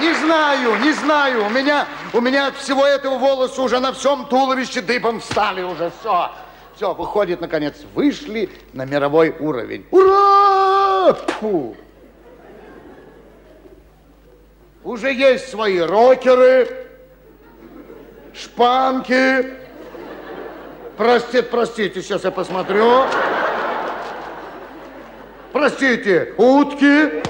Не знаю, не знаю. У меня, у меня от всего этого волосы уже на всем туловище дыбом встали уже. Все, все, выходит, наконец, вышли на мировой уровень. Ура! Фу. Уже есть свои рокеры, шпанки. Простите, простите, сейчас я посмотрю. Простите, утки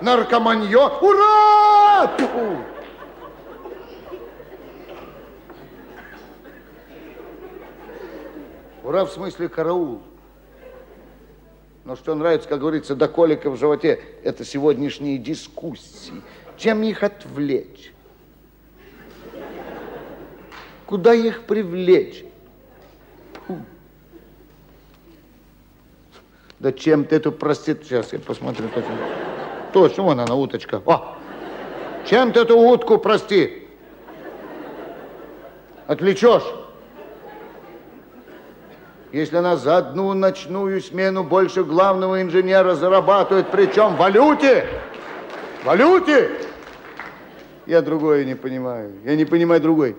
наркоманье. Ура! Ура в смысле караул. Но что нравится, как говорится, до колика в животе, это сегодняшние дискуссии. Чем их отвлечь? Куда их привлечь? Фу. Да чем ты эту простит? Сейчас я посмотрю. Точно. Точно, вон она, уточка. О! Чем ты эту утку, прости? Отвлечешь? Если она за одну ночную смену больше главного инженера зарабатывает, причем в валюте, валюте, я другое не понимаю. Я не понимаю другой.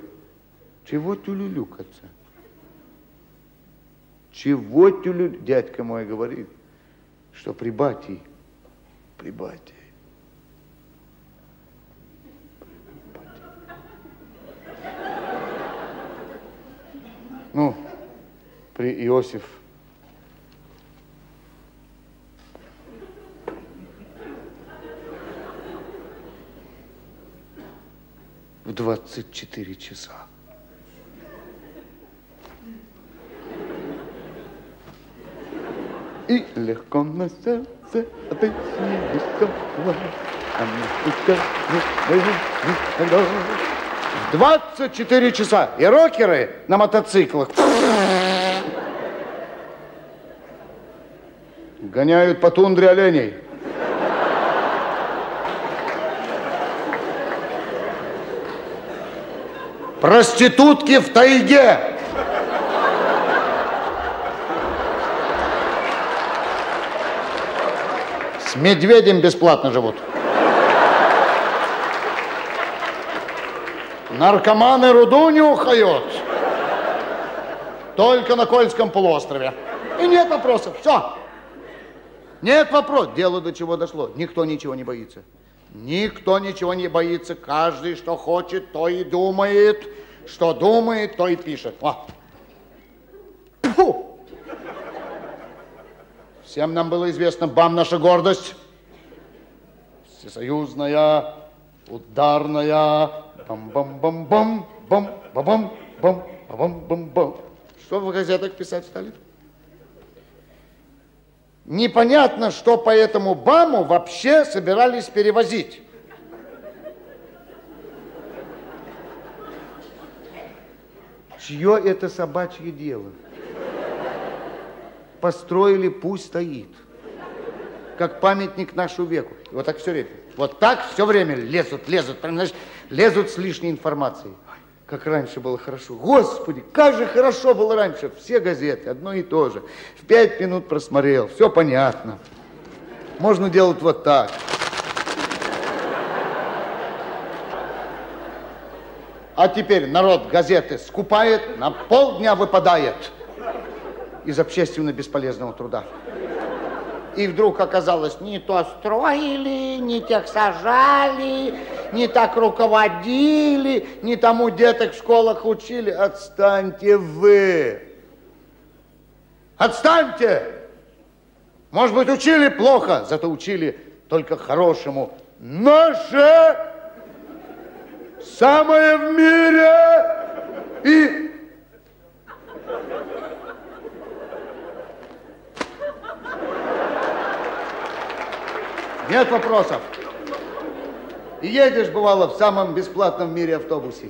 Чего тюлюлюкаться? Чего тюлю... Дядька мой говорит, что при бате прибавьте. Ну, при Иосиф в 24 часа. И легко на сердце а ты весела, а мы 24 часа. И рокеры на мотоциклах гоняют по тундре оленей. Проститутки в тайге. С медведем бесплатно живут. Наркоманы руду нюхают. Только на Кольском полуострове. И нет вопросов. Все. Нет вопросов. Дело до чего дошло. Никто ничего не боится. Никто ничего не боится. Каждый, что хочет, то и думает. Что думает, то и пишет. О. Фу. Всем нам было известно, БАМ наша гордость. Всесоюзная, ударная, бам-бам-бам-бам, бам-бам-бам, бам-бам-бам. Что в газетах писать стали? Непонятно, что по этому БАМу вообще собирались перевозить. Чье это собачье дело? Построили, пусть стоит. Как памятник нашу веку. Вот так все время. Вот так все время лезут, лезут, знаешь, лезут с лишней информацией. Как раньше было хорошо. Господи, как же хорошо было раньше. Все газеты, одно и то же. В пять минут просмотрел, все понятно. Можно делать вот так. А теперь народ газеты скупает, на полдня выпадает из общественно бесполезного труда. И вдруг оказалось, не то строили, не тех сажали, не так руководили, не тому деток в школах учили. Отстаньте вы! Отстаньте! Может быть, учили плохо, зато учили только хорошему. Наше самое в мире и Нет вопросов. И едешь, бывало, в самом бесплатном мире автобусе.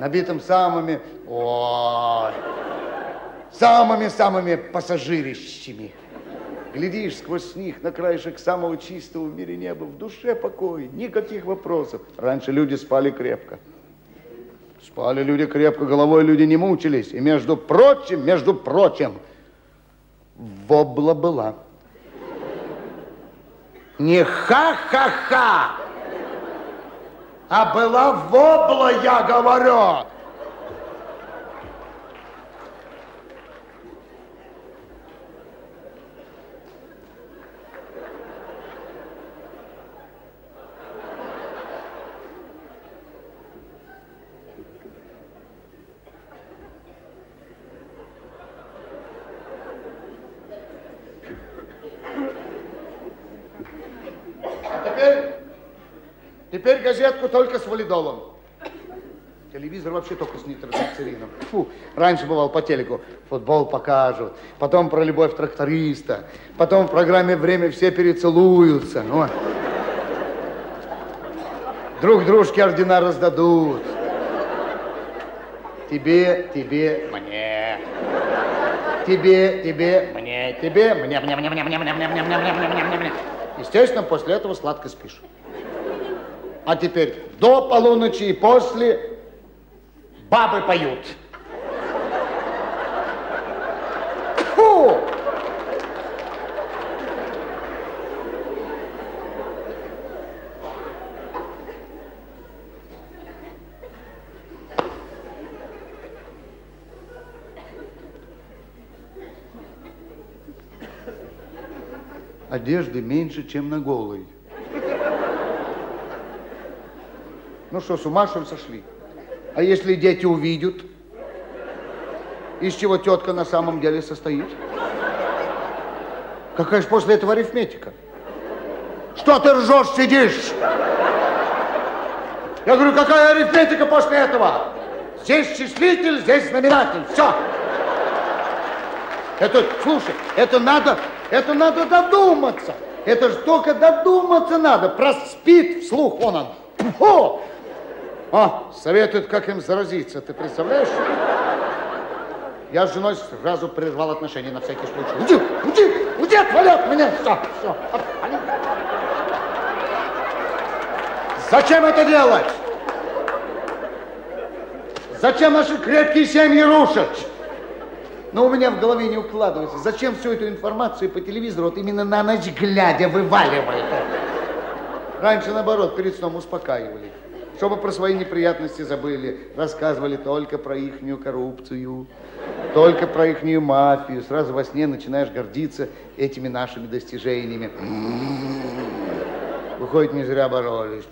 Набитым самыми, ой, самыми-самыми пассажирищами. Глядишь сквозь них на краешек самого чистого в мире неба, в душе покой, никаких вопросов. Раньше люди спали крепко. Спали люди крепко, головой люди не мучились. И между прочим, между прочим, вобла была. Не ха-ха-ха, а была вобла, я говорю. Теперь газетку только с валидолом. Телевизор вообще только с нитроглицерином. Фу, раньше бывал по телеку. Футбол покажут, потом про любовь тракториста, потом в программе «Время все перецелуются». Ну, друг дружке ордена раздадут. Тебе, тебе, мне. Тебе, тебе, мне, тебе, мне, мне, мне, мне, мне, мне, мне, мне, мне, мне, мне, мне, мне. Естественно, после этого сладко спишь. А теперь до полуночи и после бабы поют. Фу! Одежды меньше, чем на голой. Ну что, с ума что ли сошли? А если дети увидят, из чего тетка на самом деле состоит? Какая же после этого арифметика? Что ты ржешь, сидишь? Я говорю, какая арифметика после этого? Здесь числитель, здесь знаменатель. Все. Это, слушай, это надо, это надо додуматься. Это же только додуматься надо. Проспит вслух он он. О, советуют, как им заразиться. Ты представляешь? Я с женой сразу прервал отношения на всякий случай. Уйди, уйди, уйди, отвали от меня. Все, все, отвали. Зачем это делать? Зачем наши крепкие семьи рушить? Но у меня в голове не укладывается. Зачем всю эту информацию по телевизору вот именно на ночь глядя вываливают? Раньше, наоборот, перед сном успокаивали чтобы про свои неприятности забыли, рассказывали только про ихнюю коррупцию, только про ихнюю мафию. Сразу во сне начинаешь гордиться этими нашими достижениями. Выходит, не зря боролись.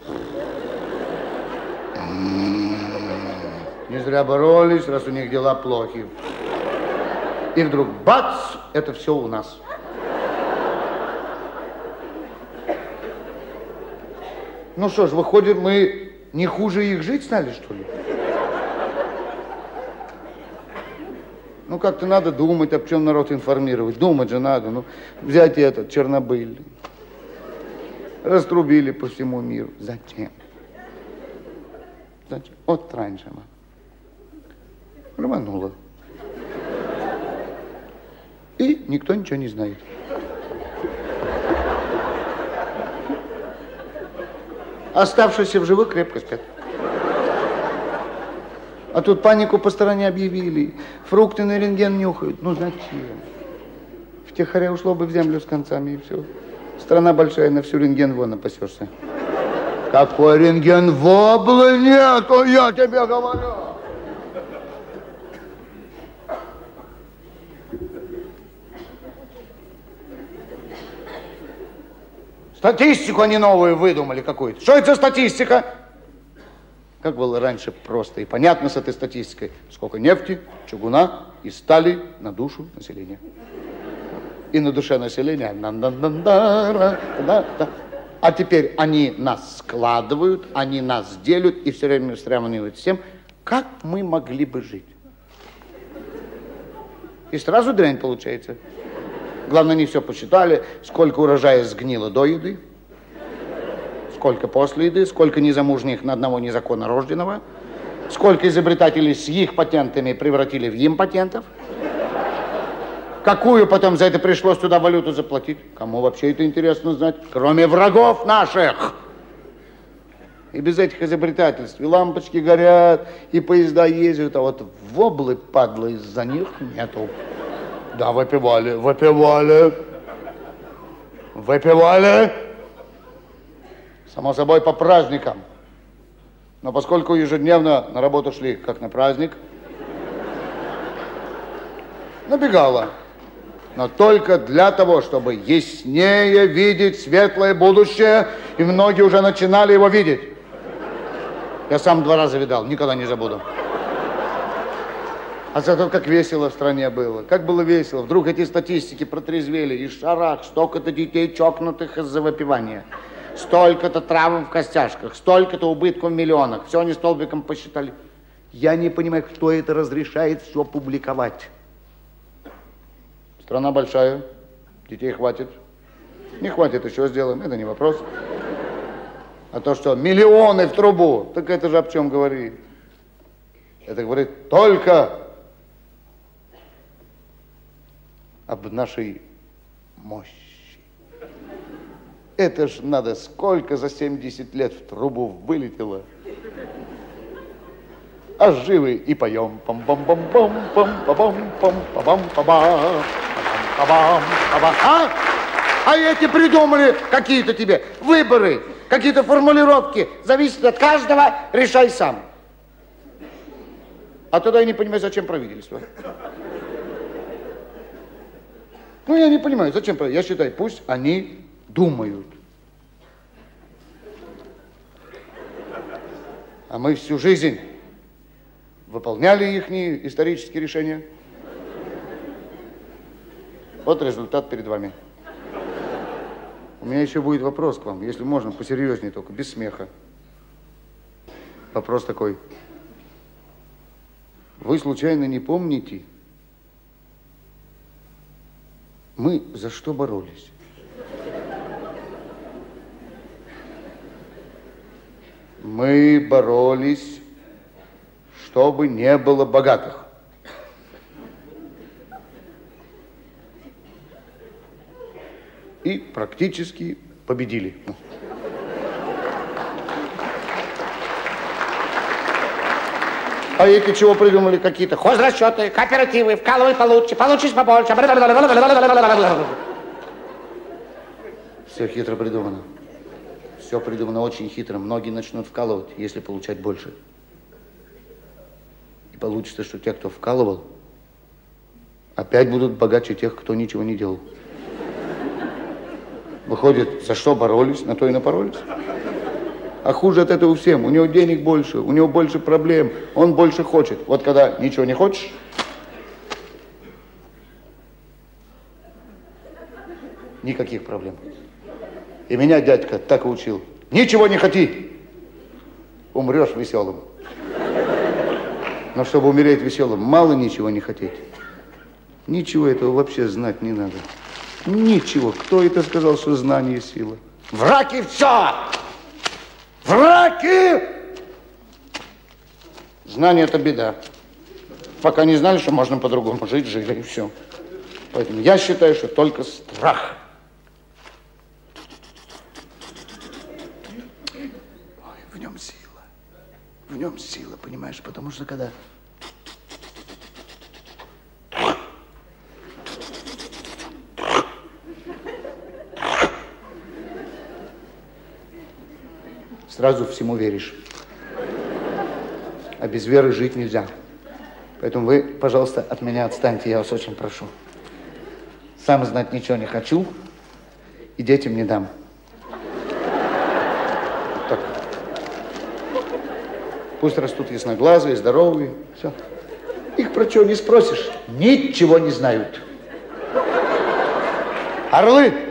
Не зря боролись, раз у них дела плохи. И вдруг бац, это все у нас. Ну что ж, выходит, мы не хуже их жить стали, что ли? Ну, как-то надо думать, об чем народ информировать. Думать же надо. Ну, взять этот Чернобыль. Раструбили по всему миру. Зачем? Зачем? Вот раньше она. Рванула. И никто ничего не знает. Оставшиеся в живых крепко спят. А тут панику по стороне объявили. Фрукты на рентген нюхают. Ну зачем? Втихаря ушло бы в землю с концами и все. Страна большая, на всю рентген вон напасешься. Какой рентген воблы нету, я тебе говорю. Статистику они новую выдумали какую-то. Что это за статистика? Как было раньше просто и понятно с этой статистикой. Сколько нефти, чугуна и стали на душу населения. И на душе населения. А теперь они нас складывают, они нас делят и все время сравнивают с тем, как мы могли бы жить. И сразу дрянь получается. Главное, не все посчитали, сколько урожая сгнило до еды, сколько после еды, сколько незамужних на одного незаконно рожденного, сколько изобретателей с их патентами превратили в им патентов, какую потом за это пришлось туда валюту заплатить, кому вообще это интересно знать, кроме врагов наших. И без этих изобретательств и лампочки горят, и поезда ездят, а вот воблы, падлы, из-за них нету. Да, выпивали, выпивали. Выпивали. Само собой, по праздникам. Но поскольку ежедневно на работу шли, как на праздник, набегала. Но только для того, чтобы яснее видеть светлое будущее, и многие уже начинали его видеть. Я сам два раза видал, никогда не забуду. А зато как весело в стране было. Как было весело. Вдруг эти статистики протрезвели. И шарах, столько-то детей чокнутых из-за выпивания. Столько-то травм в костяшках, столько-то убытков в миллионах. Все они столбиком посчитали. Я не понимаю, кто это разрешает все публиковать. Страна большая, детей хватит. Не хватит, еще сделаем, это не вопрос. А то, что миллионы в трубу, так это же об чем говорит? Это говорит только об нашей мощи. Это ж надо сколько за 70 лет в трубу вылетело. А живы и поем. пам пам пам пам пам пам пам пам пам пам пам А? А эти придумали какие-то тебе выборы, какие-то формулировки. Зависит от каждого, решай сам. А тогда я не понимаю, зачем правительство. Ну, я не понимаю, зачем? Я считаю, пусть они думают. А мы всю жизнь выполняли их исторические решения. Вот результат перед вами. У меня еще будет вопрос к вам, если можно, посерьезнее только, без смеха. Вопрос такой. Вы случайно не помните, мы за что боролись? Мы боролись, чтобы не было богатых. И практически победили. А эти чего придумали какие-то? Хозрасчеты, кооперативы, вкалывай получше, получишь побольше. Все хитро придумано. Все придумано очень хитро. Многие начнут вкалывать, если получать больше. И получится, что те, кто вкалывал, опять будут богаче тех, кто ничего не делал. Выходит, за что боролись, на то и напоролись. А хуже от этого всем. У него денег больше, у него больше проблем, он больше хочет. Вот когда ничего не хочешь, никаких проблем. И меня дядька так учил. Ничего не хоти, умрешь веселым. Но чтобы умереть веселым, мало ничего не хотеть. Ничего этого вообще знать не надо. Ничего. Кто это сказал, что знание сила? Враки все! Враки! Знание – это беда. Пока не знали, что можно по-другому жить, жили, и все. Поэтому я считаю, что только страх. Ой, в нем сила. В нем сила, понимаешь? Потому что когда сразу всему веришь. А без веры жить нельзя. Поэтому вы, пожалуйста, от меня отстаньте, я вас очень прошу. Сам знать ничего не хочу и детям не дам. Так. Пусть растут ясноглазые, здоровые, все. Их про что не спросишь, ничего не знают. Орлы!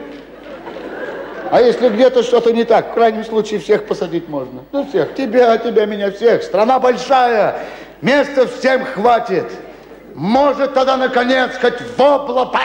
А если где-то что-то не так, в крайнем случае всех посадить можно. Ну, всех. Тебя, тебя, меня, всех. Страна большая, места всем хватит. Может, тогда, наконец, хоть в облако...